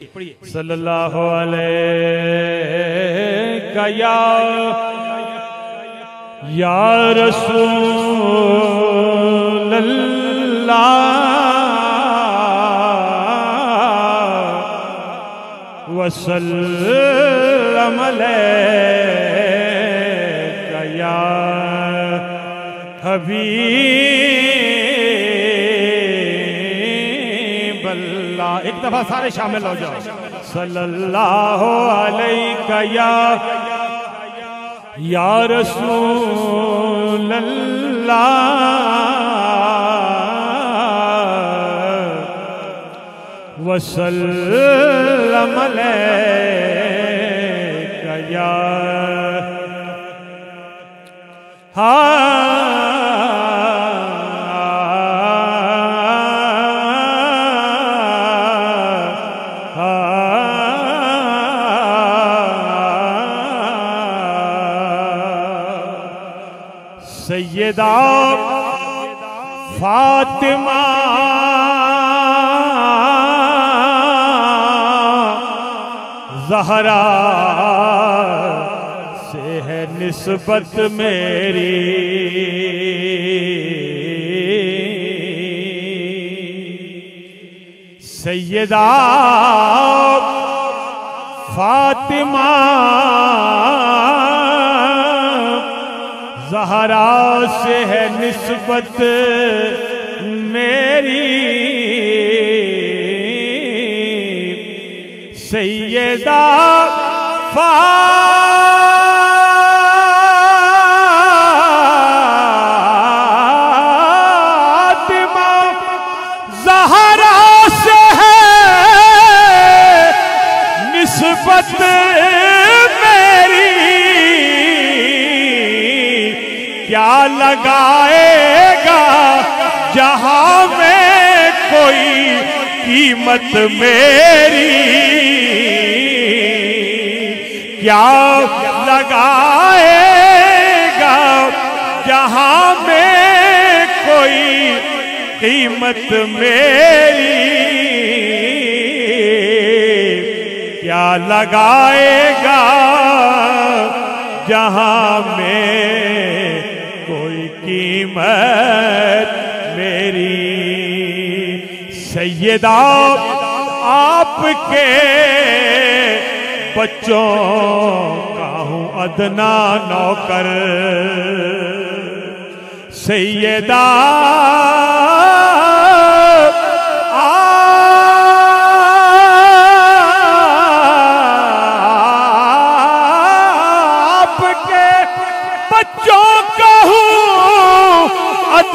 صلی اللہ علیہ یا یا رسول اللہ اللہ، ایک دفعہ سارے شامل ہو جاؤ۔ صلی اللہ علیہ یا یا رسول اللہ، وسلم علیک یا ہاں۔ سیدہ فاطمہ۔ زہرا سے ہے نسبت میری۔ سیدہ فاطمہ۔ زہرا سے ہے نسبت میری سیدہ فاطمہ زہرا سے ہے نسبت کیا لگائے گا؟ جہاں میں کوئی قیمت میری، کیا لگائے گا؟ جہاں میں کوئی قیمت میری، کیا لگائے گا؟ جہاں میں قیمت میری۔ سیدہ آپ کے بچوں کا ہوں ادنا نوکر۔ سیدہ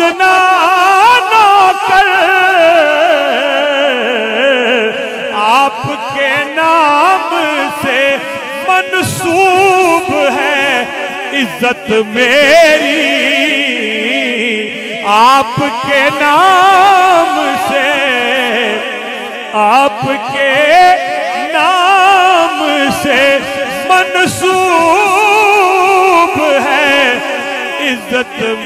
ادنا نوکر آپ کے نام سے منسوب ہے عزت میری۔ آپ کے نام سے، آپ کے نام سے منسوب ہے عزت